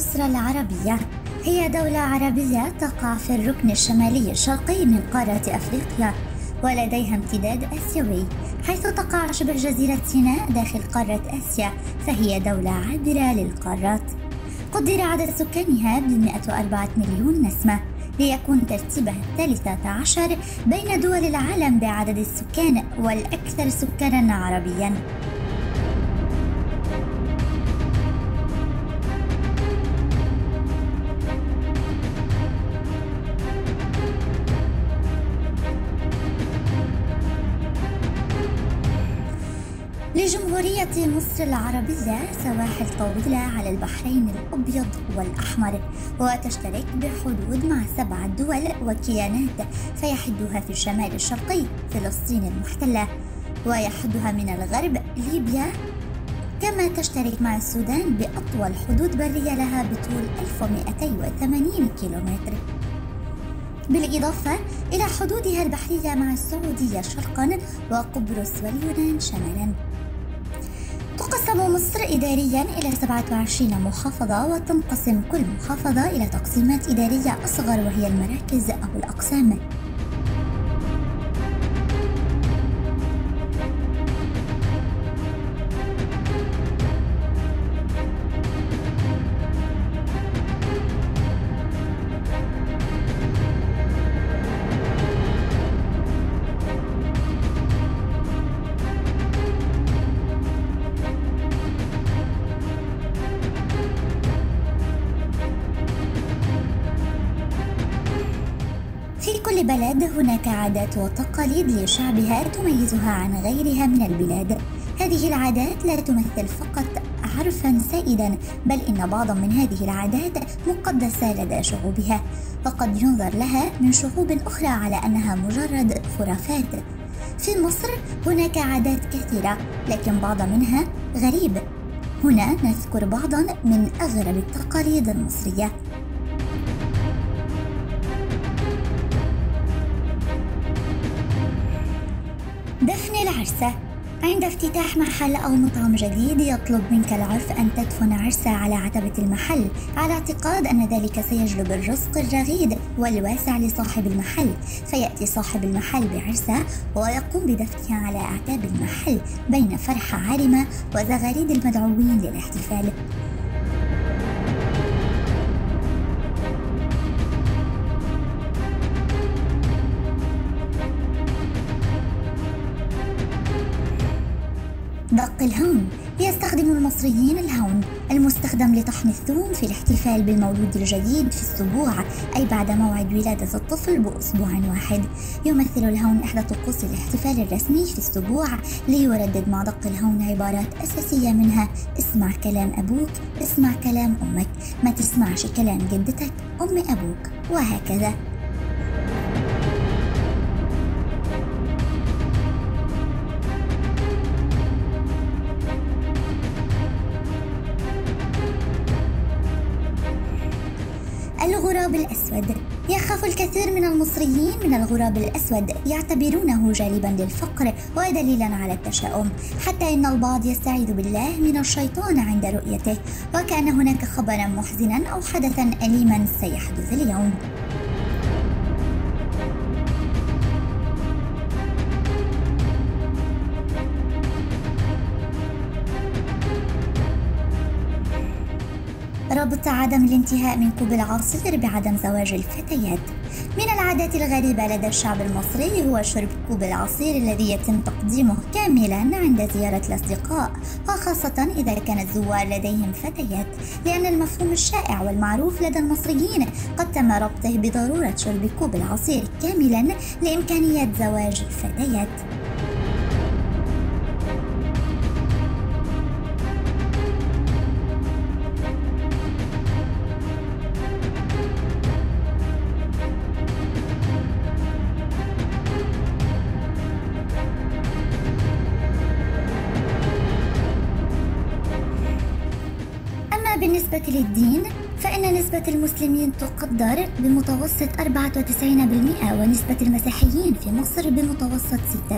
مصر العربية. هي دولة عربية تقع في الركن الشمالي الشرقي من قارة أفريقيا ولديها امتداد آسيوي حيث تقع شبه جزيرة سيناء داخل قارة آسيا فهي دولة عابرة للقارات. قدر عدد سكانها ب 104 مليون نسمة ليكون ترتيبها الثالثة عشر بين دول العالم بعدد السكان والأكثر سكانا عربيا. لجمهورية مصر العربية سواحل طويلة على البحرين الأبيض والأحمر وتشترك بحدود مع سبعة دول وكيانات فيحدها في الشمال الشرقي فلسطين المحتلة ويحدها من الغرب ليبيا. كما تشترك مع السودان بأطول حدود برية لها بطول 1280 كيلومتر. بالإضافة إلى حدودها البحرية مع السعودية شرقا وقبرص واليونان شمالا. تقسم مصر إداريا إلى 27 محافظة وتنقسم كل محافظة إلى تقسيمات إدارية أصغر وهي المراكز أو الأقسام. بلد هناك عادات وتقاليد لشعبها تميزها عن غيرها من البلاد. هذه العادات لا تمثل فقط عرفا سائدا بل إن بعضا من هذه العادات مقدسة لدى شعوبها. وقد ينظر لها من شعوب أخرى على أنها مجرد خرافات. في مصر هناك عادات كثيرة لكن بعض منها غريب. هنا نذكر بعضا من أغرب التقاليد المصرية. العرسة عند افتتاح محل أو مطعم جديد يطلب منك العرف أن تدفن عرسة على عتبة المحل على اعتقاد أن ذلك سيجلب الرزق الرغيد والواسع لصاحب المحل. فيأتي صاحب المحل بعرسة ويقوم بدفنها على أعتاب المحل بين فرحة عارمة وزغاريد المدعوين للاحتفال. دق الهون. يستخدم المصريين الهون المستخدم لطحن الثوم في الاحتفال بالمولود الجديد في السبوع أي بعد موعد ولادة الطفل بأسبوع واحد. يمثل الهون إحدى طقوس الاحتفال الرسمي في السبوع ليردد مع دق الهون عبارات أساسية منها اسمع كلام أبوك اسمع كلام أمك ما تسمعش كلام جدتك أم أبوك. وهكذا. الغراب الأسود. يخاف الكثير من المصريين من الغراب الأسود. يعتبرونه جالبا للفقر ودليلا على التشاؤم. حتى إن البعض يستعيذ بالله من الشيطان عند رؤيته. وكان هناك خبرا محزنا أو حدثا أليما سيحدث اليوم. رابط عدم الانتهاء من كوب العصير بعدم زواج الفتيات. من العادات الغريبة لدى الشعب المصري هو شرب كوب العصير الذي يتم تقديمه كاملا عند زيارة الأصدقاء وخاصة إذا كان الزوار لديهم فتيات لأن المفهوم الشائع والمعروف لدى المصريين قد تم ربطه بضرورة شرب كوب العصير كاملا لإمكانية زواج الفتيات. نسبة المسلمين تقدر بمتوسط 94% ونسبة المسيحيين في مصر بمتوسط 6%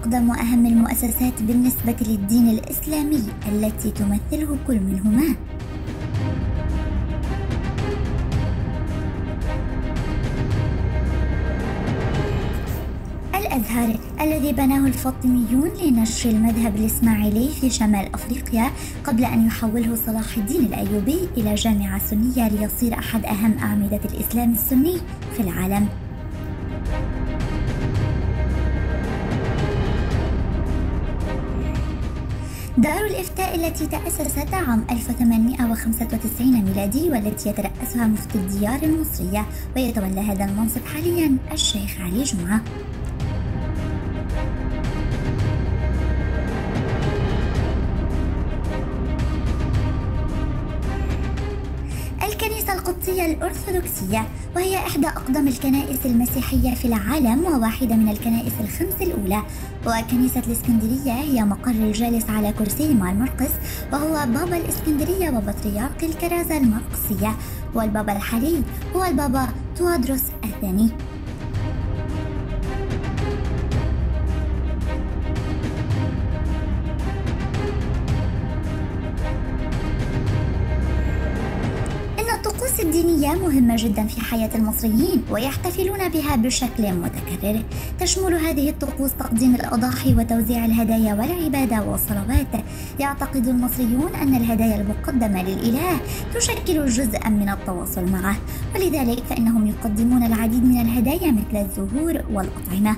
أقدم وأهم المؤسسات بالنسبة للدين الإسلامي التي تمثله كل منهما. الأزهر الذي بناه الفاطميون لنشر المذهب الإسماعيلي في شمال أفريقيا قبل أن يحوله صلاح الدين الأيوبي إلى جامعة سنية ليصير أحد أهم أعمدة الإسلام السني في العالم. دار الإفتاء التي تأسست عام 1895 ميلادي والتي يترأسها مفتي الديار المصرية ويتولى هذا المنصب حاليا الشيخ علي جمعة. الأرثوذكسية وهي إحدى أقدم الكنائس المسيحية في العالم وواحدة من الكنائس الخمس الأولى. وكنيسة الإسكندرية هي مقر الجالس على كرسي مع المرقس وهو بابا الإسكندرية وبطريرك الكرازة المرقسية والبابا الحالي هو البابا توادروس الثاني. الدينية مهمة جدا في حياة المصريين ويحتفلون بها بشكل متكرر. تشمل هذه الطقوس تقديم الأضاحي وتوزيع الهدايا والعبادة والصلوات. يعتقد المصريون أن الهدايا المقدمة للإله تشكل جزءا من التواصل معه ولذلك فإنهم يقدمون العديد من الهدايا مثل الزهور والأطعمة.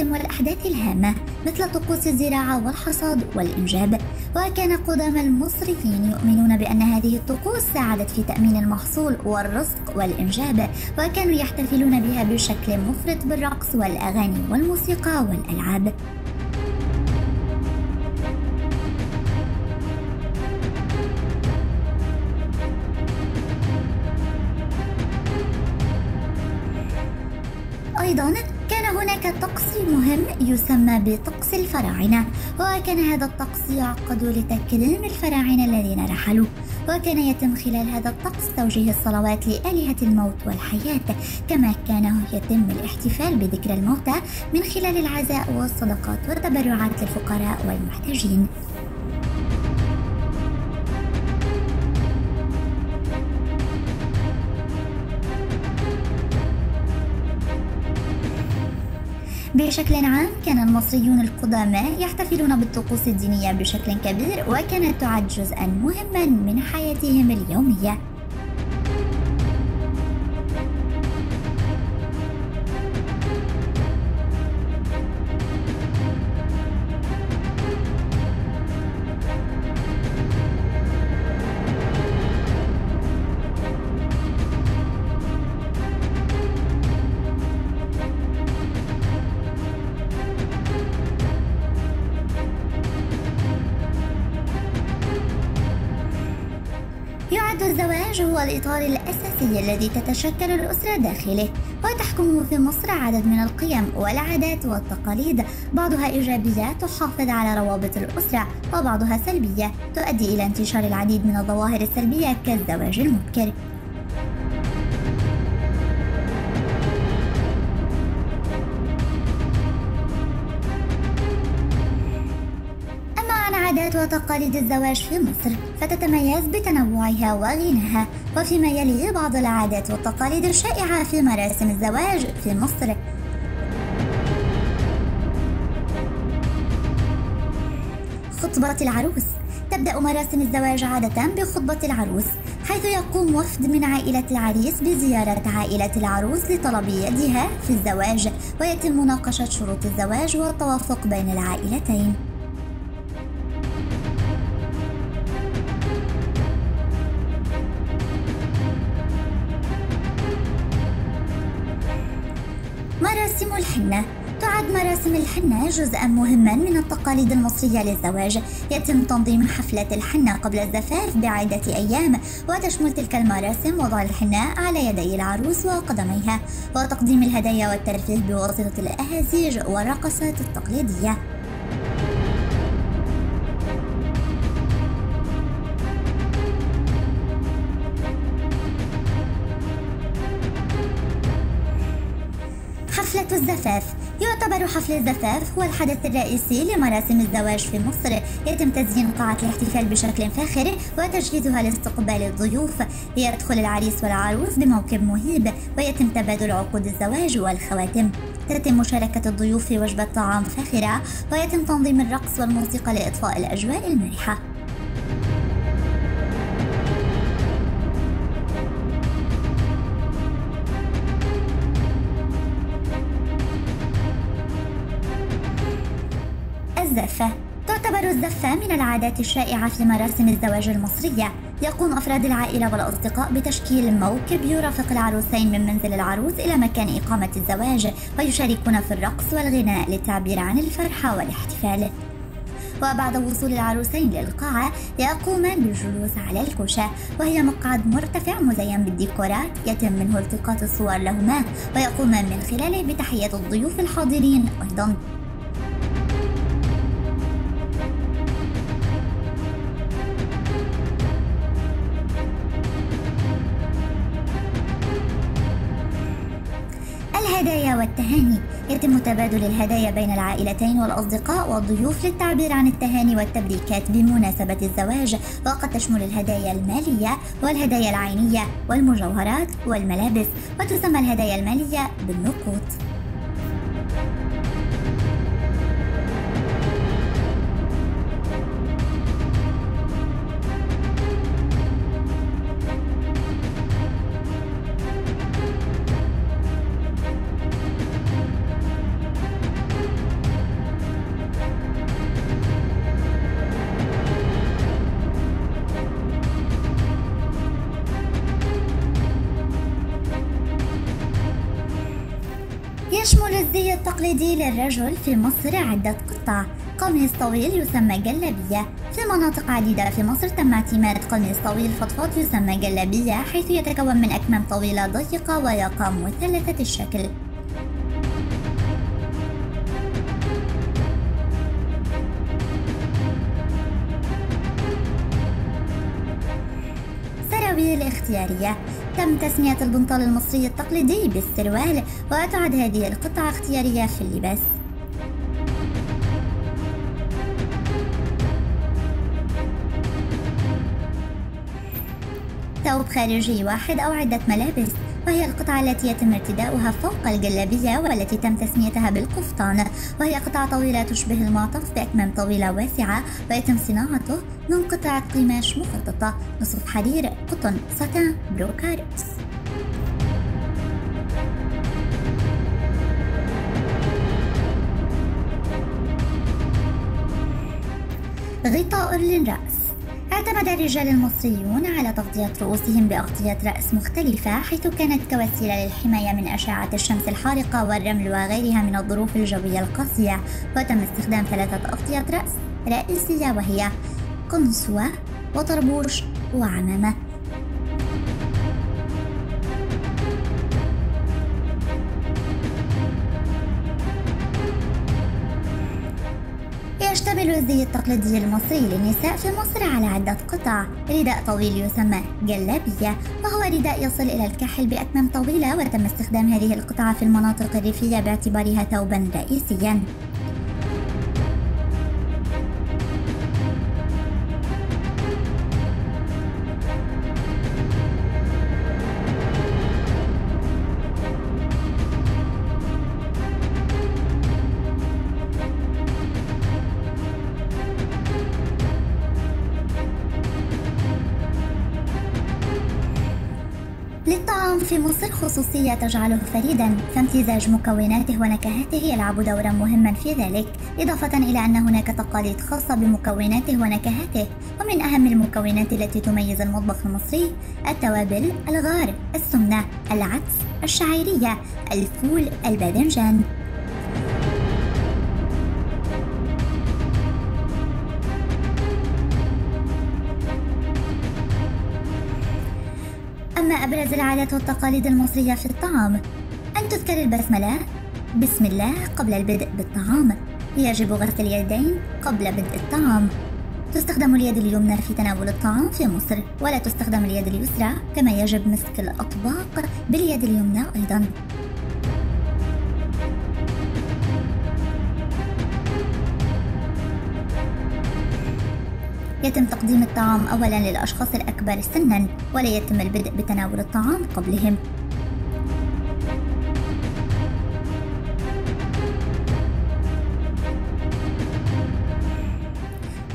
للمواسم والأحداث الهامة مثل طقوس الزراعة والحصاد والإنجاب. وكان قدام المصريين يؤمنون بأن هذه الطقوس ساعدت في تأمين المحصول والرزق والإنجاب وكانوا يحتفلون بها بشكل مفرط بالرقص والأغاني والموسيقى والألعاب. يسمى بطقس الفراعنة. وكان هذا الطقس يعقد لتكريم الفراعنة الذين رحلوا. وكان يتم خلال هذا الطقس توجيه الصلوات لآلهة الموت والحياة كما كان يتم الاحتفال بذكر الموتى من خلال العزاء والصدقات والتبرعات للفقراء والمحتاجين. بشكل عام كان المصريون القدماء يحتفلون بالطقوس الدينية بشكل كبير وكانت تعد جزءا مهما من حياتهم اليومية. الإطار الأساسي الذي تتشكل الأسرة داخله وتحكمه في مصر عدد من القيم والعادات والتقاليد. بعضها إيجابية تحافظ على روابط الأسرة وبعضها سلبية تؤدي إلى انتشار العديد من الظواهر السلبية كالزواج المبكر. عادات وتقاليد الزواج في مصر فتتميز بتنوعها وغناها. وفيما يلي بعض العادات والتقاليد الشائعة في مراسم الزواج في مصر. خطبة العروس. تبدأ مراسم الزواج عادة بخطبة العروس حيث يقوم وفد من عائلة العريس بزيارة عائلة العروس لطلب يدها في الزواج ويتم مناقشة شروط الزواج والتوافق بين العائلتين. الحنة. تعد مراسم الحنة جزءا مهما من التقاليد المصرية للزواج. يتم تنظيم حفلة الحنة قبل الزفاف بعدة أيام وتشمل تلك المراسم وضع الحناء على يدي العروس وقدميها وتقديم الهدايا والترفيه بواسطة الأهازيج والرقصات التقليدية. حفلة الزفاف. يعتبر حفل الزفاف هو الحدث الرئيسي لمراسم الزواج في مصر. يتم تزيين قاعة الاحتفال بشكل فاخر وتجهيزها لاستقبال الضيوف. يدخل العريس والعروس بموكب مهيب ويتم تبادل عقود الزواج والخواتم. تتم مشاركة الضيوف في وجبة طعام فاخرة ويتم تنظيم الرقص والموسيقى لإطفاء الأجواء المرحة. الزفة. تعتبر الزفة من العادات الشائعة في مراسم الزواج المصرية. يقوم أفراد العائلة والأصدقاء بتشكيل موكب يرافق العروسين من منزل العروس إلى مكان إقامة الزواج ويشاركون في الرقص والغناء للتعبير عن الفرحة والاحتفال. وبعد وصول العروسين للقاعة يقومان بالجلوس على الكوشة وهي مقعد مرتفع مزين بالديكورات يتم منه التقاط الصور لهما ويقومان من خلاله بتحية الضيوف الحاضرين أيضا. والتهاني يتم تبادل الهدايا بين العائلتين والأصدقاء والضيوف للتعبير عن التهاني والتبريكات بمناسبة الزواج. وقد تشمل الهدايا المالية والهدايا العينية والمجوهرات والملابس وتسمى الهدايا المالية بالنقود. الزي التقليدي للرجل في مصر عدة قطع قميص طويل يسمى جلابية. في مناطق عديدة في مصر تم اعتماد قميص طويل فضفاض يسمى جلابية حيث يتكون من أكمام طويلة ضيقة ويقام مثلثة الشكل. سراويل اختيارية تم تسمية البنطال المصري التقليدي بالسروال وتعد هذه القطعة اختيارية في اللباس. ثوب خارجي واحد أو عدة ملابس. وهي القطعة التي يتم ارتداؤها فوق الجلابية والتي تم تسميتها بالقفطان. وهي قطعة طويلة تشبه المعطف بأكمام طويلة واسعة ويتم صناعته من قطعة قماش مخططة نصف حرير قطن ساتان بروكارس غطاء للرأس. اعتمد الرجال المصريون على تغطية رؤوسهم بأغطية رأس مختلفة حيث كانت كوسيلة للحماية من أشعة الشمس الحارقة والرمل وغيرها من الظروف الجوية القاسية. وتم استخدام ثلاثة أغطية رأس رئيسية وهي قنصوة وطربوش وعمامة يشتمل الزي التقليدي المصري للنساء في مصر على عدة قطع. رداء طويل يسمى جلابية وهو رداء يصل إلى الكاحل بأكمام طويلة وتم استخدام هذه القطعة في المناطق الريفية باعتبارها ثوبا رئيسيا. للطعام في مصر خصوصية تجعله فريدا. فامتزاج مكوناته ونكهاته يلعب دورا مهما في ذلك إضافة إلى أن هناك تقاليد خاصة بمكوناته ونكهاته. ومن أهم المكونات التي تميز المطبخ المصري التوابل الغار السمنة العدس الشعيرية الفول الباذنجان. أما أبرز العادات والتقاليد المصرية في الطعام. أن تذكر البسملة. بسم الله قبل البدء بالطعام. يجب غسل اليدين قبل بدء الطعام. تستخدم اليد اليمنى في تناول الطعام في مصر ولا تستخدم اليد اليسرى كما يجب مسك الأطباق باليد اليمنى أيضا. يتم تقديم الطعام أولا للأشخاص الأكبر سنا ولا يتم البدء بتناول الطعام قبلهم.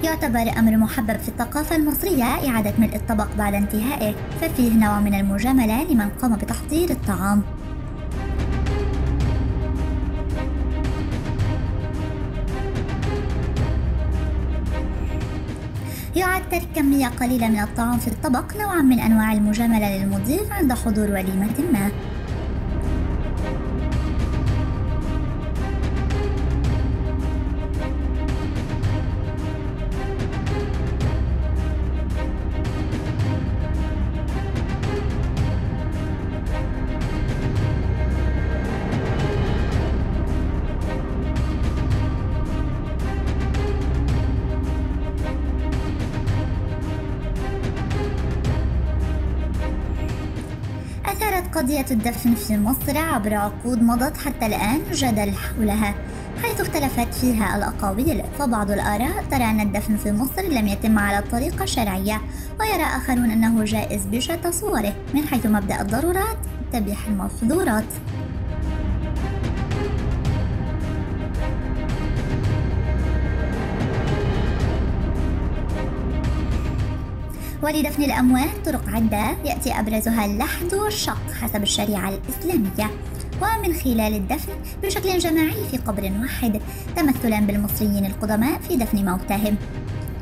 يعتبر أمر محبب في الثقافة المصرية إعادة ملء الطبق بعد انتهائه ففيه نوع من المجاملة لمن قام بتحضير الطعام. ترك كمية قليلة من الطعام في الطبق نوعا من أنواع المجاملة للمضيف عند حضور وليمة ما. قضية الدفن في مصر عبر عقود مضت حتى الآن جدل حولها حيث اختلفت فيها الأقاويل فبعض الآراء ترى أن الدفن في مصر لم يتم على الطريقة الشرعية ويرى آخرون أنه جائز بشتى صوره من حيث مبدأ الضرورات تبيح المحظورات. ولدفن الأموات طرق عدة يأتي أبرزها اللحد والشق حسب الشريعة الإسلامية. ومن خلال الدفن بشكل جماعي في قبر واحد تمثلا بالمصريين القدماء في دفن موتاهم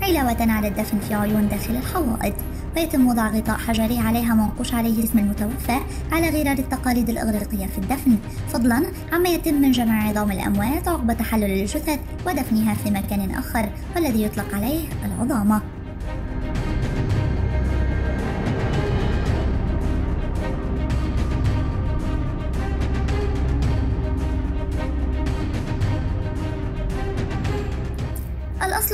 علاوة على الدفن في عيون داخل الحوائط ويتم وضع غطاء حجري عليها منقوش عليه اسم المتوفى على غرار التقاليد الإغريقية في الدفن. فضلا عما يتم من جمع عظام الأموات عقب تحلل الجثث ودفنها في مكان آخر والذي يطلق عليه العظامة.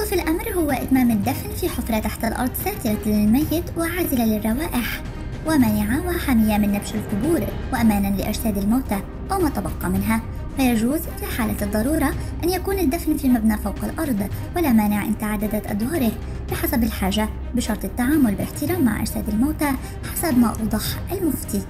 في الأمر هو إتمام الدفن في حفرة تحت الأرض ساترة للميت وعازلة للروائح. ومانعة وحامية من نبش القبور وأمانا لأجساد الموتى أو ما تبقى منها. ويجوز في حالة الضرورة أن يكون الدفن في مبنى فوق الأرض ولا مانع إن تعددت أدواره بحسب الحاجة بشرط التعامل باحترام مع أجساد الموتى حسب ما أوضح المفتي.